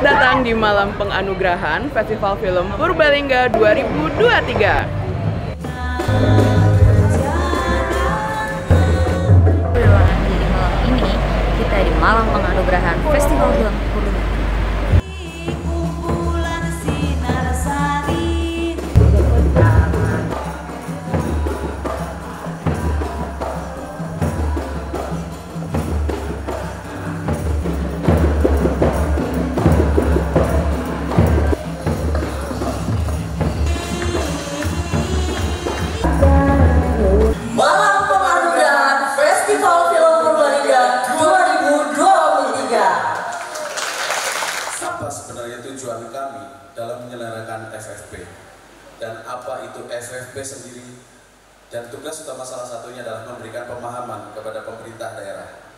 Datang di malam penganugerahan Festival Film Purbalingga 2023. Dalam menyelenggarakan FFP dan apa itu FFP sendiri dan tugas utama salah satunya adalah memberikan pemahaman kepada pemerintah daerah.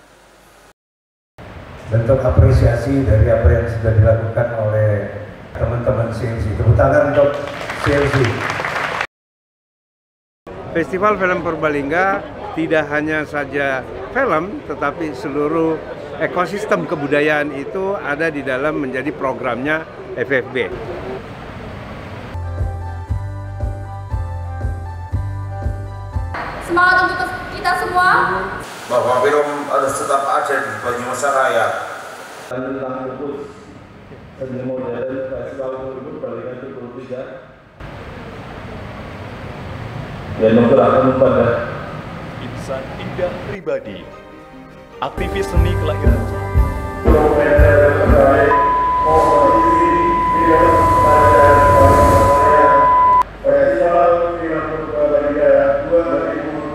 bentuk apresiasi dari apa yang sudah dilakukan oleh teman-teman CLC. Tepuk tangan untuk CLC. Festival Film Purbalingga tidak hanya saja film, tetapi seluruh ekosistem kebudayaan itu ada di dalam menjadi programnya FFB. Semangat untuk kita semua. bahwa film harus tetap ada di Banyumas Raya. Tentang fokus seni modern Festival Film Purbalingga 2023 dan menggerakkan pada Insan Indah Pribadi Aktivis seni kelahiran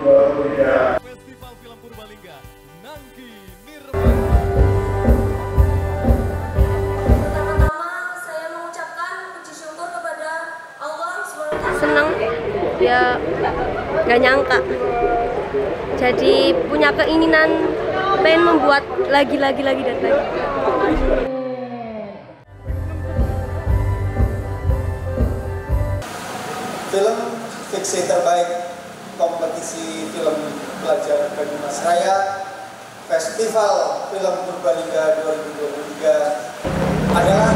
Festival Film Purbalingga Nangki Pertama-tama saya mengucapkan puji syukur kepada Allah SWT. Senang ya nggak nyangka. Jadi punya keinginan pengen membuat lagi-lagi lagi dan lagi. film fiksi terbaik kompetisi film pelajar Banyumas Raya Festival Film Purbalingga 2023 adalah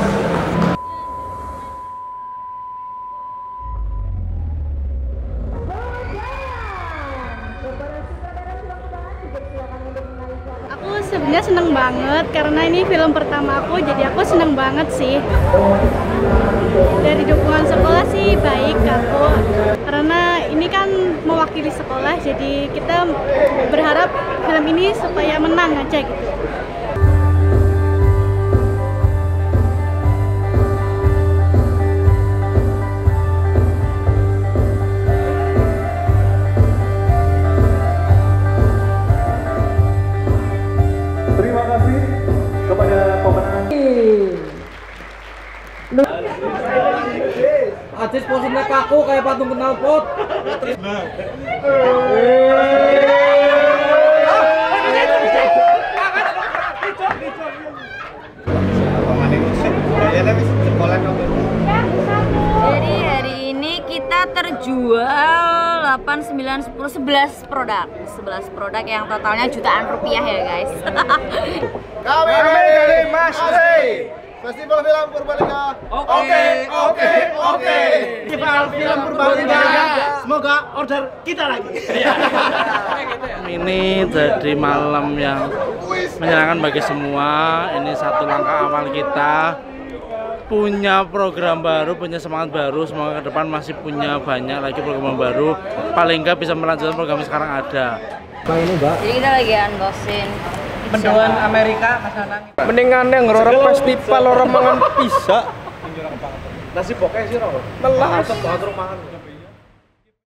sebenarnya seneng banget karena ini film pertama aku, jadi aku seneng banget sih. Dari dukungan sekolah sih baik aku, karena ini kan mewakili sekolah, jadi kita berharap film ini supaya menang aja gitu. Aziz posisinya kaku kayak patung kenal pot. Jadi hari ini kita terjual 8, 9, 10, 11 produk. 11 produk yang totalnya jutaan rupiah ya guys. Kami dari Mas Festival Film Purbalingga. Oke, oke, oke. Festival film Purbalingga. Semoga order kita lagi. Ini jadi malam yang menyenangkan bagi semua. Ini satu langkah awal kita punya program baru, punya semangat baru. Semoga ke depan masih punya banyak lagi program baru. Paling nggak bisa melanjutkan program yang sekarang ada. Jadi kita lagi unboxing Mendoan Amerika, Mas Anang. Mendingan yang ngerorok festival orang mangan pizza. Nasi pokoknya sih, Roh. Melas. Banget rumahan.